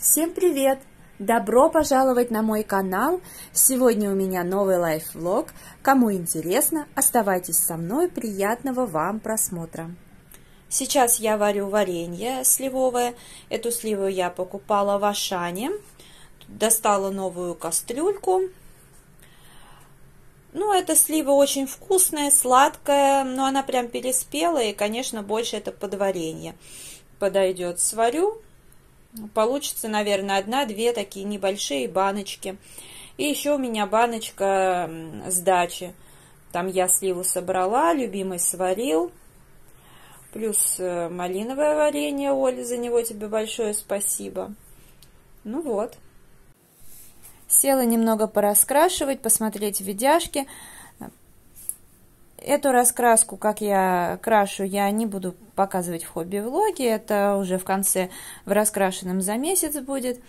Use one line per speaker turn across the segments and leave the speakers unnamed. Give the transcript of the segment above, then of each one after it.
Всем привет! Добро пожаловать на мой канал! Сегодня у меня новый лайф-влог. Кому интересно, оставайтесь со мной, приятного вам просмотра! Сейчас я варю варенье сливовое. Эту сливу я покупала в Ашане. Достала новую кастрюльку. Ну, эта слива очень вкусная, сладкая, но она прям переспела, и, конечно, больше это под варенье подойдет. Сварю Получится, наверное, одна-две такие небольшие баночки. И еще у меня баночка сдачи. Там я сливу собрала, любимый сварил. Плюс э, малиновое варенье, Оля, за него тебе большое спасибо. Ну вот. Села немного пораскрашивать, посмотреть видяшки. Эту раскраску, как я крашу, я не буду показывать в хобби-влоге. Это уже в конце, в раскрашенном за месяц будет.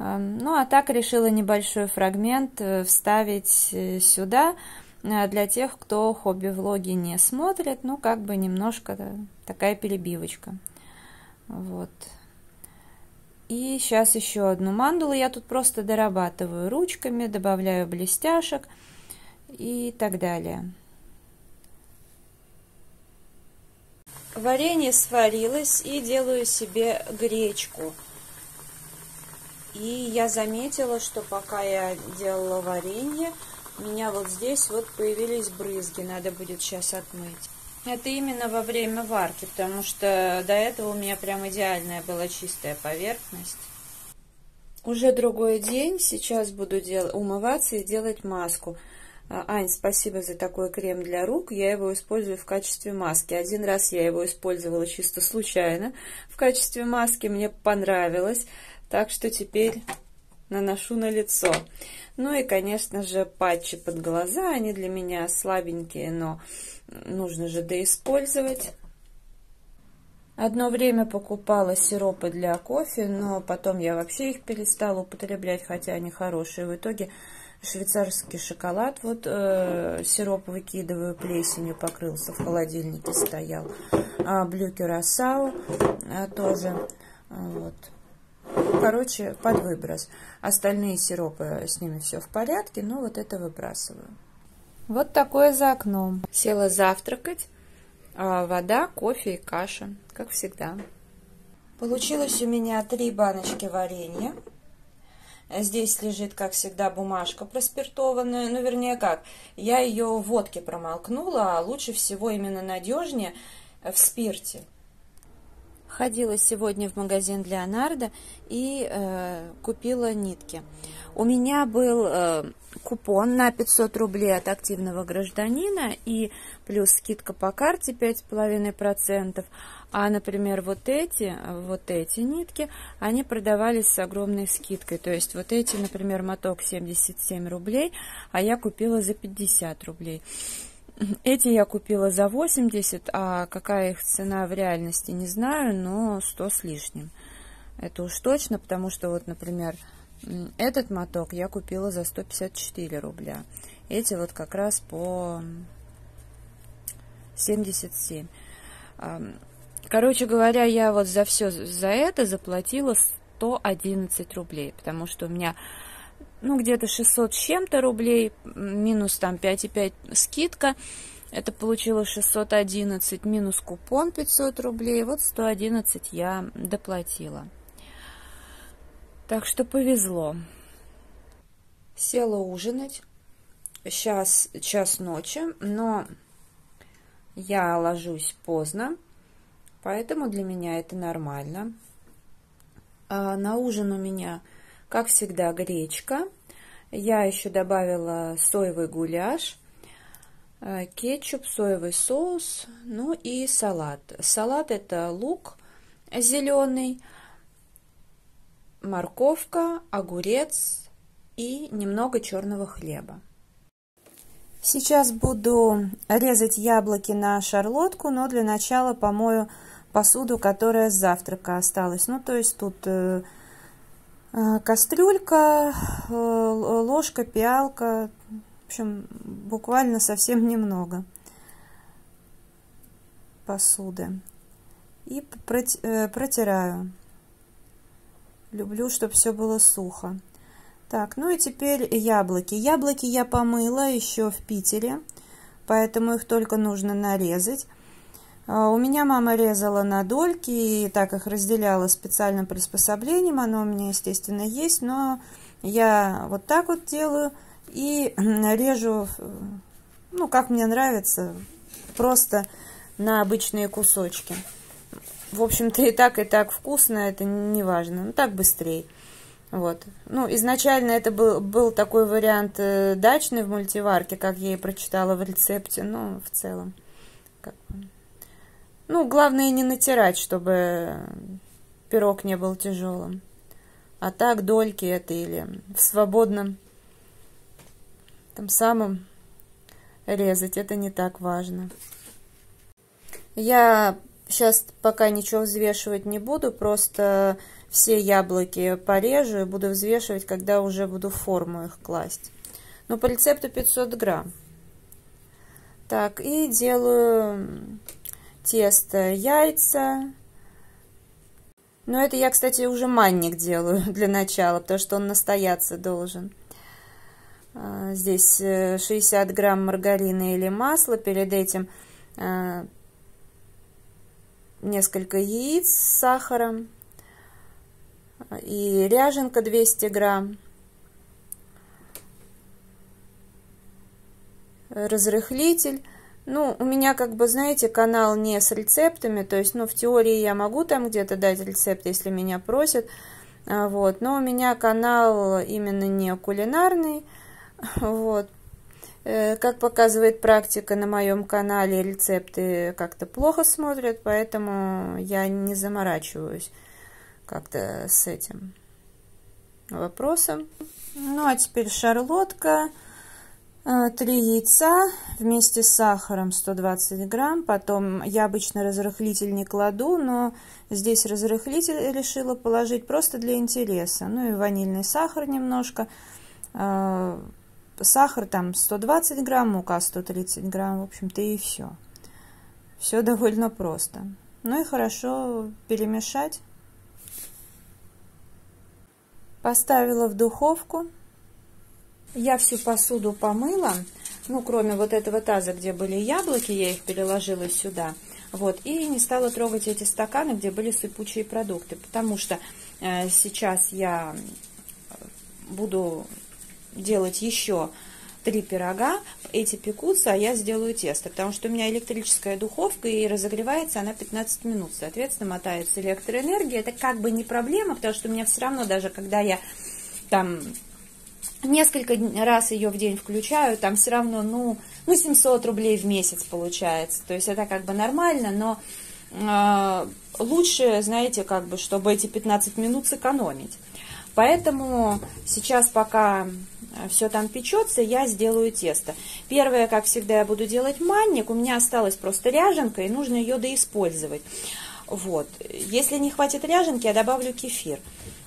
Эм, ну, а так решила небольшой фрагмент э, вставить э, сюда э, для тех, кто хобби-влоги не смотрит. Ну, как бы немножко такая перебивочка. Вот. И сейчас еще одну мандулу. Я тут просто дорабатываю ручками, добавляю блестяшек и так далее. Варенье сварилось и делаю себе гречку. И я заметила, что пока я делала варенье, у меня вот здесь вот появились брызги, надо будет сейчас отмыть. Это именно во время варки, потому что до этого у меня прям идеальная была чистая поверхность. Уже другой день, сейчас буду дел умываться и делать маску. А, Ань, спасибо за такой крем для рук. Я его использую в качестве маски. Один раз я его использовала чисто случайно в качестве маски. Мне понравилось. Так что теперь наношу на лицо. Ну и, конечно же, патчи под глаза. Они для меня слабенькие, но нужно же доиспользовать. Одно время покупала сиропы для кофе, но потом я вообще их перестала употреблять, хотя они хорошие. В итоге швейцарский шоколад, вот э, сироп выкидываю, плесенью покрылся, в холодильнике стоял. А блю кюрасау а, тоже, вот. Короче, под выброс. Остальные сиропы, с ними все в порядке, но вот это выбрасываю. Вот такое за окном. Села завтракать. А, вода, кофе и каша, как всегда. Получилось у меня три баночки варенья. Здесь лежит, как всегда, бумажка проспиртованная. Ну, вернее, как, я ее в водке промолкнула, а лучше всего именно надежнее в спирте. Ходила сегодня в магазин Леонардо и э, купила нитки. У меня был э, купон на 500 рублей от активного гражданина и плюс скидка по карте 5,5%. А, например, вот эти, вот эти нитки, они продавались с огромной скидкой. То есть вот эти, например, моток 77 рублей, а я купила за 50 рублей. Эти я купила за 80, а какая их цена в реальности, не знаю, но 100 с лишним. Это уж точно, потому что вот, например, этот моток я купила за 154 рубля. Эти вот как раз по 77. Короче говоря, я вот за все за это заплатила 111 рублей, потому что у меня ну, где-то 600 с чем-то рублей, минус там 5,5 скидка, это получилось 611, минус купон 500 рублей, вот 111 я доплатила. Так что повезло. Села ужинать, сейчас час ночи, но я ложусь поздно, Поэтому для меня это нормально. А на ужин у меня, как всегда, гречка. Я еще добавила соевый гуляш, э, кетчуп, соевый соус, ну и салат. Салат это лук зеленый, морковка, огурец и немного черного хлеба. Сейчас буду резать яблоки на шарлотку, но для начала помою посуду, которая с завтрака осталась. Ну, то есть тут э, кастрюлька, э, ложка, пиалка, в общем, буквально совсем немного посуды. И протираю Люблю, чтобы все было сухо. Так, ну и теперь яблоки. Яблоки я помыла еще в Питере, поэтому их только нужно нарезать. А, у меня мама резала на дольки и так их разделяла специальным приспособлением. Оно у меня, естественно, есть, но я вот так вот делаю и режу, ну, как мне нравится, просто на обычные кусочки. В общем-то, и так, и так вкусно, это не важно, ну, так быстрее. Вот. Ну, изначально это был, был такой вариант э, дачный в мультиварке, как я и прочитала в рецепте, ну, в целом. Как Ну, главное не натирать, чтобы пирог не был тяжелым. А так дольки это или в свободном там самом резать, это не так важно. Я сейчас пока ничего взвешивать не буду, просто все яблоки порежу и буду взвешивать, когда уже буду форму их класть. Но по рецепту 500 грамм. Так, и делаю тесто, яйца. Но это я, кстати, уже манник делаю для начала, потому что он настояться должен. А, здесь 60 э, грамм маргарина или масла. Перед этим а, несколько яиц с сахаром и ряженка 200 грамм, разрыхлитель. Ну, у меня, как бы, знаете, канал не с рецептами, то есть, ну, в теории я могу там где-то дать рецепт, если меня просят, а, вот, но у меня канал именно не кулинарный, вот, э, как показывает практика на моем канале, рецепты как-то плохо смотрят, поэтому я не заморачиваюсь как-то с этим вопросом. Ну, а теперь шарлотка. Э, три яйца вместе с сахаром 120 грамм. Потом я обычно разрыхлитель не кладу, но здесь разрыхлитель решила положить просто для интереса. Ну и ванильный сахар немножко. Э, сахар там 120 грамм, мука 130 грамм. В общем-то и все. Все довольно просто. Ну и хорошо перемешать. Поставила в духовку. Я всю посуду помыла, ну, кроме вот этого таза, где были яблоки, я их переложила сюда. Вот, и не стала трогать эти стаканы, где были сыпучие продукты, потому что э, сейчас я буду делать еще три пирога, эти пекутся, а я сделаю тесто, потому что у меня электрическая духовка, и разогревается она 15 минут, соответственно, мотается электроэнергия, это как бы не проблема, потому что у меня все равно, даже когда я там несколько раз ее в день включаю, там все равно, ну, ну 700 рублей в месяц получается, то есть это как бы нормально, но э, лучше, знаете, как бы, чтобы эти 15 минут сэкономить. Поэтому сейчас, пока э, все там печется, я сделаю тесто. Первое, как всегда, я буду делать манник. У меня осталась просто ряженка, и нужно ее доиспользовать. Вот. Если не хватит ряженки, я добавлю кефир.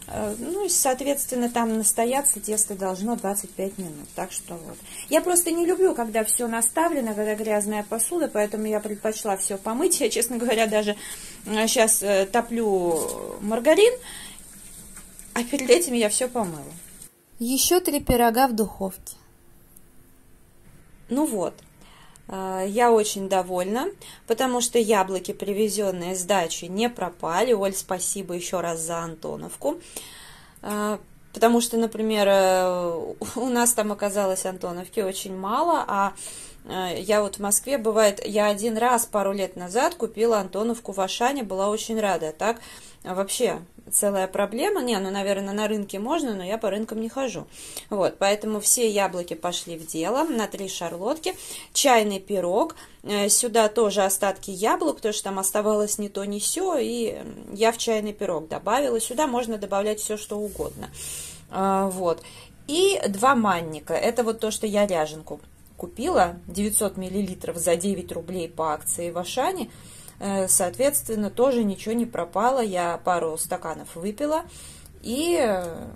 Э, ну, и, соответственно, там настояться тесто должно 25 минут. Так что вот. Я просто не люблю, когда все наставлено, когда грязная посуда, поэтому я предпочла все помыть. Я, честно говоря, даже сейчас э, топлю маргарин, а перед этим я все помыла. Еще три пирога в духовке. Ну вот, я очень довольна, потому что яблоки, привезенные с дачи, не пропали. Оль, спасибо еще раз за Антоновку. А, потому что, например, э, у нас там оказалось Антоновки очень мало, а э, я вот в Москве, бывает, я один раз пару лет назад купила Антоновку в Ашане, была очень рада. Так вообще целая проблема. Не, ну, наверное, на рынке можно, но я по рынкам не хожу. Вот, поэтому все яблоки пошли в дело на три шарлотки. Чайный пирог. Э, сюда тоже остатки яблок, потому что там оставалось не то, не все, и я в чайный пирог добавила. Сюда можно добавлять все, что угодно. А, вот. И два манника. Это вот то, что я ряженку купила. 900 миллилитров за 9 рублей по акции в Ашане. Э, соответственно, тоже ничего не пропало. Я пару стаканов выпила. И э,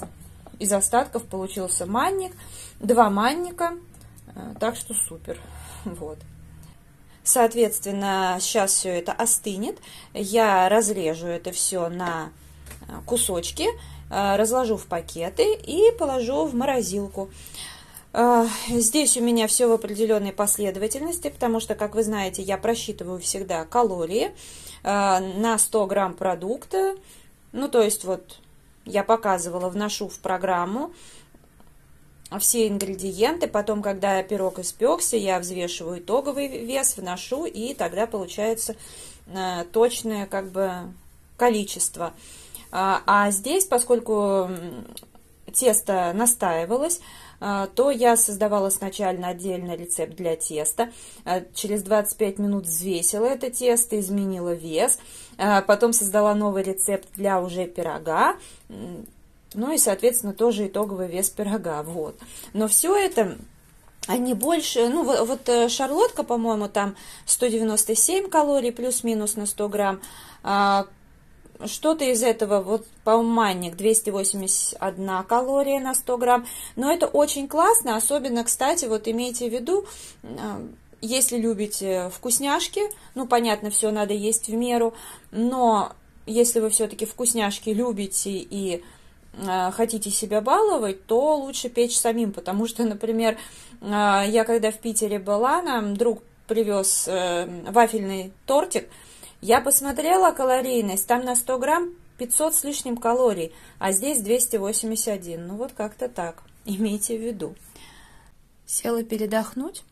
из остатков получился манник. Два манника. Э, так что супер. Вот. Соответственно, сейчас все это остынет. Я разрежу это все на кусочки, разложу в пакеты и положу в морозилку. Здесь у меня все в определенной последовательности, потому что, как вы знаете, я просчитываю всегда калории на 100 грамм продукта. Ну, то есть вот я показывала, вношу в программу все ингредиенты. Потом, когда пирог испекся, я взвешиваю итоговый вес, вношу, и тогда получается э, точное как бы количество. А, здесь, поскольку тесто настаивалось, э, то я создавала сначала отдельный рецепт для теста. Э, через 25 минут взвесила это тесто, изменила вес. Потом создала новый рецепт для уже пирога ну и, соответственно, тоже итоговый вес пирога, вот. Но все это они больше, ну вот, э, шарлотка, по-моему, там 197 калорий плюс-минус на 100 грамм, а, что-то из этого, вот, по-моему, манник 281 калория на 100 грамм, но это очень классно, особенно, кстати, вот имейте в виду, а, если любите вкусняшки, ну, понятно, все надо есть в меру, но если вы все-таки вкусняшки любите и Э, хотите себя баловать, то лучше печь самим, потому что, например, э, я когда в Питере была, нам друг привез э, вафельный тортик, я посмотрела калорийность, там на 100 грамм 500 с лишним калорий, а здесь 281. Ну вот как-то так, имейте в виду. Села передохнуть,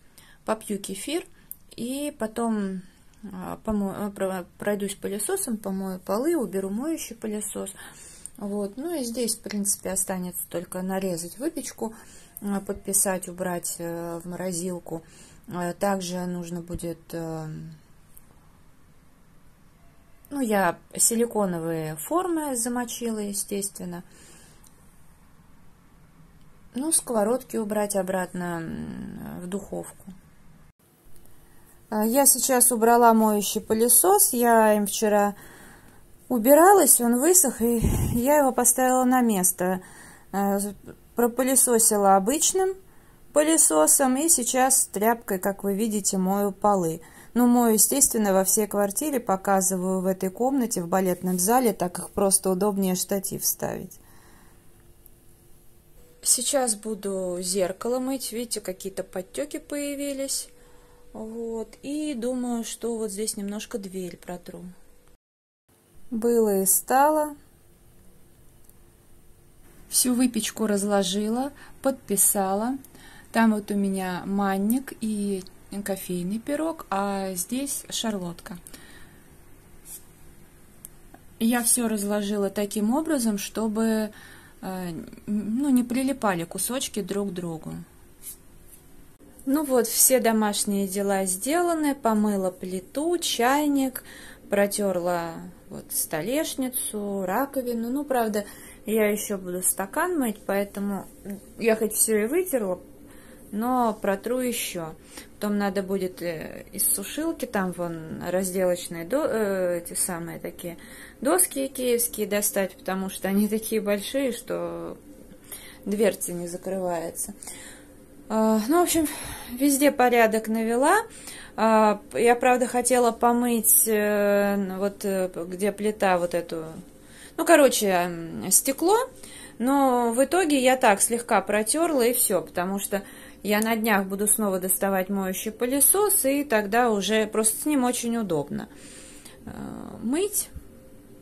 попью кефир и потом помою, пройдусь пылесосом, помою полы, уберу моющий пылесос. Вот. Ну и здесь, в принципе, останется только нарезать выпечку, э, подписать, убрать э, в морозилку. Э, также нужно будет... Ну, я силиконовые формы замочила, естественно. Ну, сковородки убрать обратно в духовку. Я сейчас убрала моющий пылесос. Я им вчера убиралась, он высох, и я его поставила на место. Э, пропылесосила обычным пылесосом, и сейчас тряпкой, как вы видите, мою полы. Ну, мою, естественно, во всей квартире, показываю в этой комнате, в балетном зале, так как просто удобнее штатив ставить. Сейчас буду зеркало мыть, видите, какие-то подтеки появились. Вот, и думаю, что вот здесь немножко дверь протру. Было и стало. Всю выпечку разложила, подписала. Там вот у меня манник и кофейный пирог, а здесь шарлотка. Я все разложила таким образом, чтобы э, ну, не прилипали кусочки друг к другу. Ну вот, все домашние дела сделаны, помыла плиту, чайник, протерла вот столешницу, раковину. Ну, правда, я еще буду стакан мыть, поэтому я хоть все и вытерла, но протру еще. Потом надо будет э, из сушилки, там вон разделочные до, э, эти самые такие доски киевские достать, потому что они такие большие, что дверца не закрывается. Э, ну, в общем, везде порядок навела. А, я, правда, хотела помыть э, вот э, где плита вот эту, ну, короче, стекло, но в итоге я так слегка протерла и все, потому что я на днях буду снова доставать моющий пылесос, и тогда уже просто с ним очень удобно э, мыть.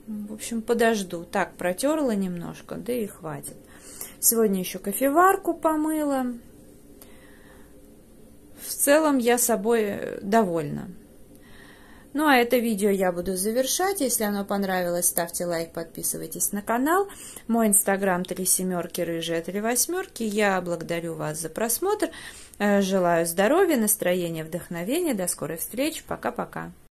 В общем, подожду. Так, протерла немножко, да и хватит. Сегодня еще кофеварку помыла. В целом я собой э, довольна. Ну а это видео я буду завершать. Если оно понравилось, ставьте лайк, подписывайтесь на канал. Мой инстаграм три семерки, рыжая три восьмерки. Я благодарю вас за просмотр. Э, желаю здоровья, настроения, вдохновения. До скорой встречи. Пока-пока.